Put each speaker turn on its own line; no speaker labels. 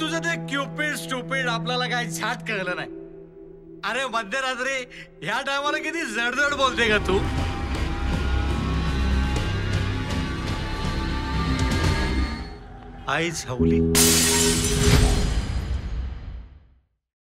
तुझं ते Cupid stupid आपल्याला काय छाट कळलं नाही. अरे मध्यरात्री ह्या टायमाला किती जडजड बोलते का तू. आई हवली